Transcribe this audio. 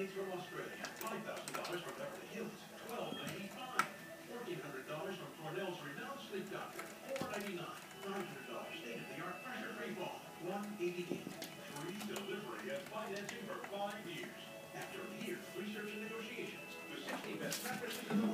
aids from Australia. Five thousand dollars from Beverly Hills. Twelve ninety-five. Fourteen hundred dollars from Cornell's renowned sleep doctor. Four ninety-nine. Nine hundred dollars state-of-the-art pressure-free ball. One eighty-eight. Free delivery and financing for five years. After years of research and negotiations, the sixty best practices in the